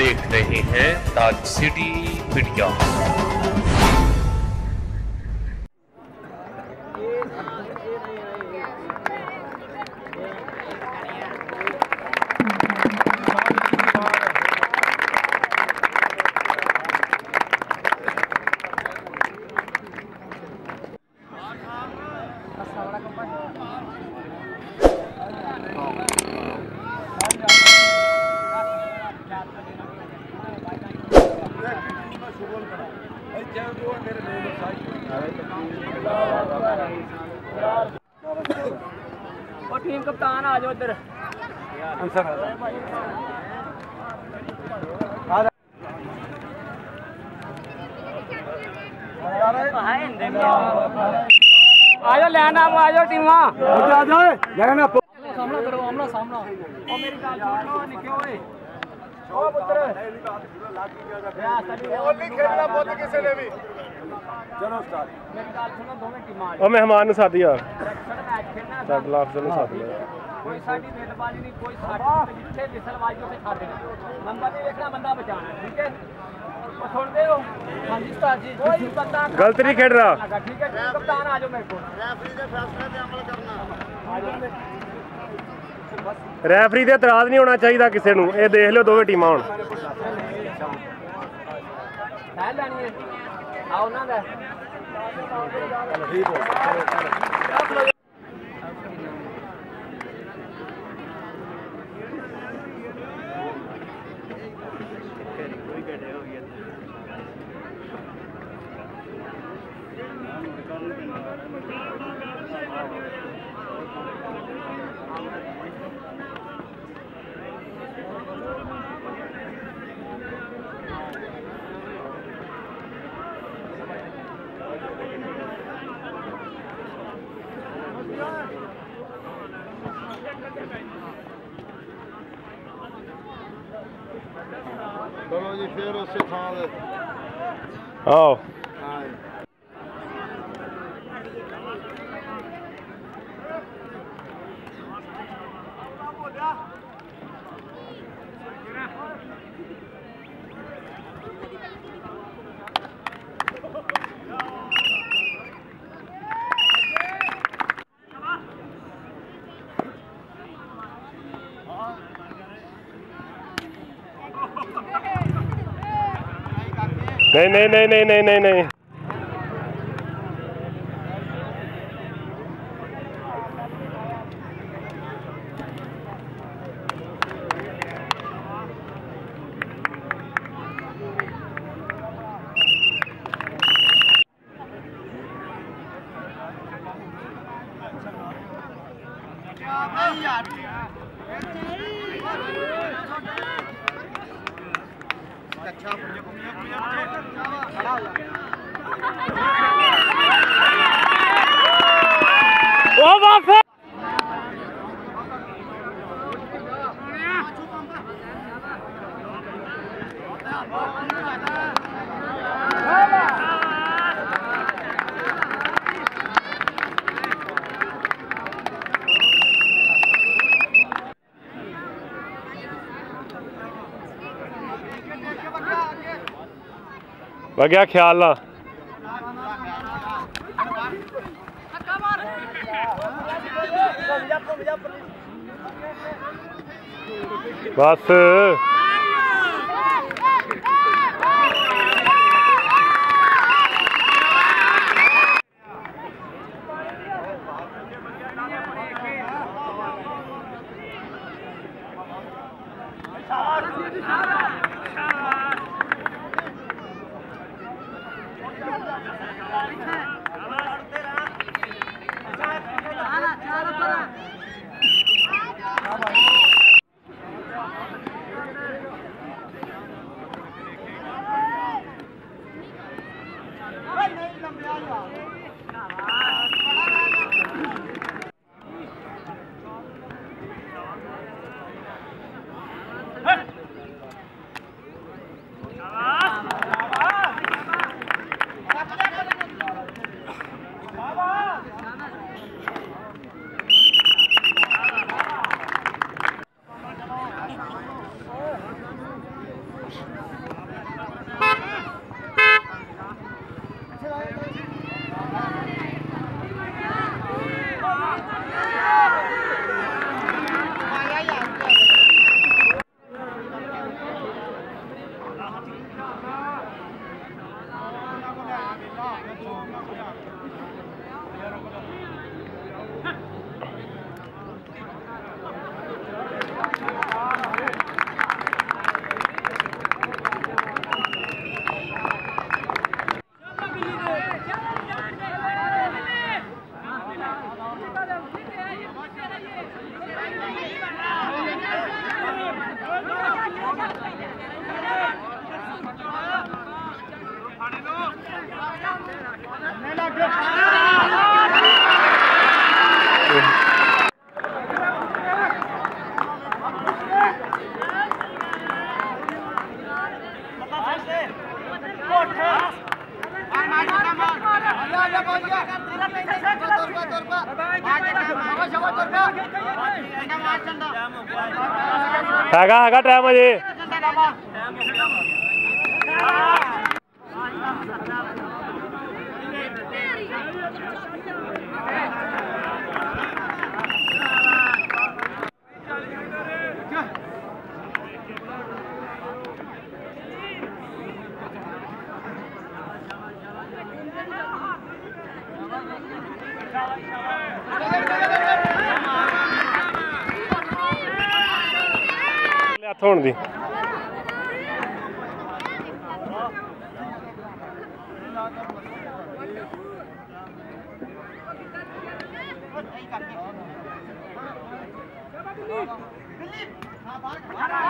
देख रहे हैं ताज सिटी मीडिया इधर आंसर आ आजा लेना आजा टीम आजा लेना सामना करो हमला सामना। ओ मेरी गाल छोड़ो निकलो ओए। ओ पुत्र। और भी खेलना बहुत किसे ने भी। चलो स्टार्ट मेरी गाल सुनो दोनों टीम आ ओ मेहमान ने साथ दिया साथ लाख जन साथ में। ਮੈਚ ਖੇਡਣਾ ਸੱਦ ਲਾਫ ਨੂੰ ਸੱਦ ਲੈ ਕੋਈ ਸਾਡੀ ਦਿਲਬਾਜ਼ੀ ਨਹੀਂ ਕੋਈ ਸਾਡੀ ਜਿੱਥੇ ਵਿਸਲਬਾਜ਼ੀ ਉੱਥੇ ਛੱਡ ਦੇਣਾ ਨੰਬਰ ਨਹੀਂ ਵੇਖਣਾ ਬੰਦਾ ਬਚਾਣਾ ਠੀਕ ਹੈ ਉਹ ਸੁਣਦੇ ਹੋ ਹਾਂਜੀ ਉਸਤਾਦ ਜੀ ਕੋਈ ਬੰਦਾ ਗਲਤ ਨਹੀਂ ਖੇਡ ਰਿਹਾ ਲੱਗਾ ਠੀਕ ਹੈ ਜੀ, ਕਪਤਾਨ ਆ ਜਾਓ ਮੇਰੇ ਕੋਲ ਰੈਫਰੀ ਦੇ ਫੈਸਲੇ ਤੇ ਅਮਲ ਕਰਨਾ ਆ ਜਾਓ ਰੈਫਰੀ ਤੇ ਇਤਰਾਜ਼ ਨਹੀਂ ਹੋਣਾ ਚਾਹੀਦਾ ਕਿਸੇ ਨੂੰ ਇਹ ਦੇਖ ਲਿਓ ਦੋਵੇਂ ਟੀਮਾਂ ਹੁਣ ਲੈ ਲੈਣੀ ਹੈ ਆ ਉਹਨਾਂ ਦਾ ਚਲੋ ਜੀ ਫੇਰ ਉਸੇ ਥਾਂ ਦੇ ਆਓ ਹਾਂ ਨਹੀਂ नहीं नहीं नहीं नहीं नहीं नहीं क्या ख्याल ना बस। ਹੈਗਾ ਹੈਗਾ ਟਾਈਮ ਅਜੇ onde? Felipe! Bilip!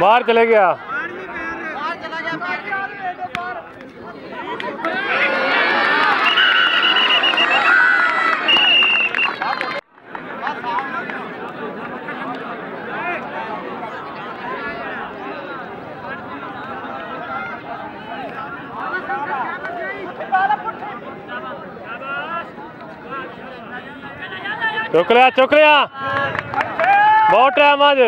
बाहर चले गया। चुक लिया चुक बहुत टाइम आज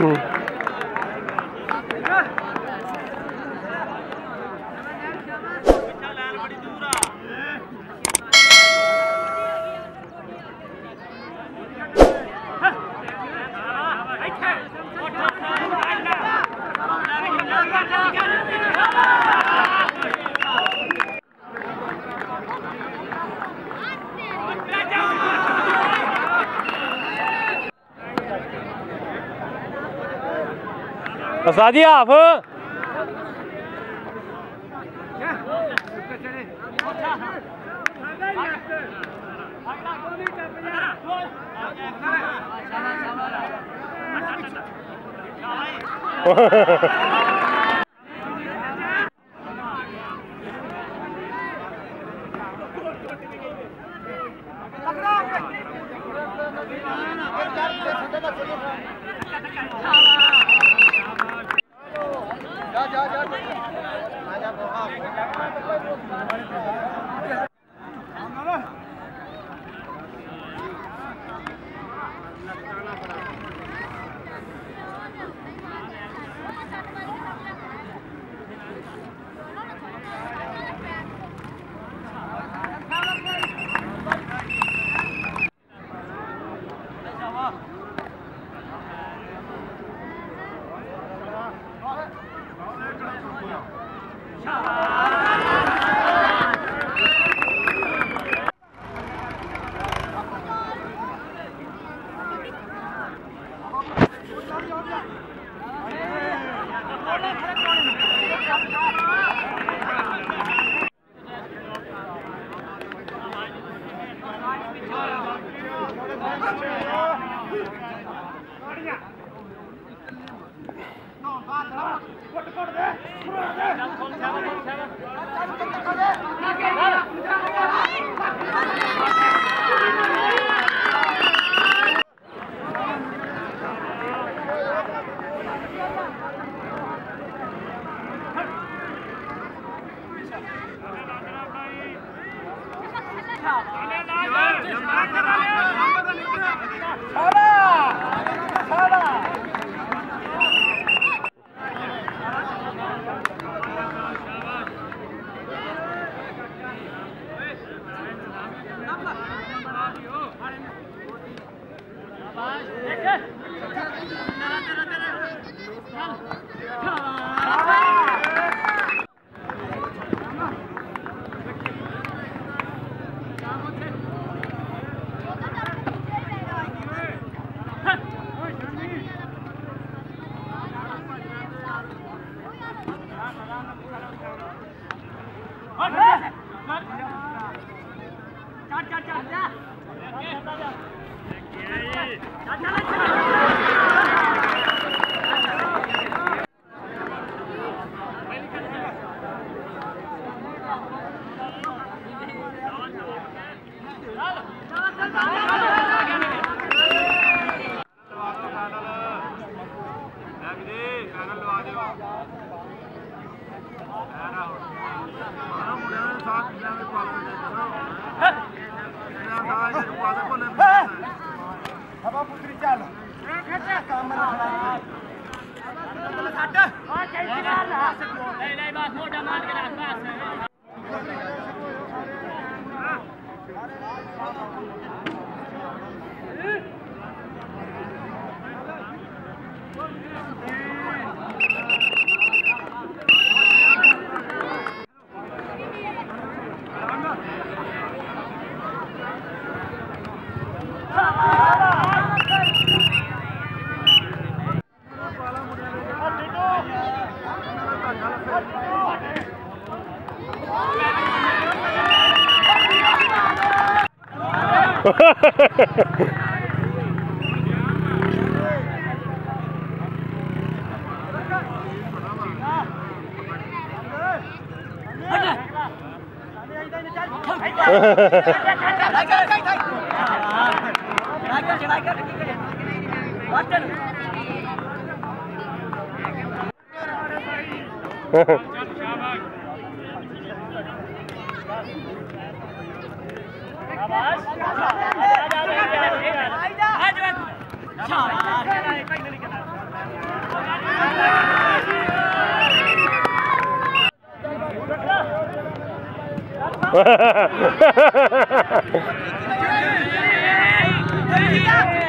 Mm-hmm. 干啥的啊？风。哈。前面拉人拉人拉人来了来了 Ha ha. Ha ha ha ha ha!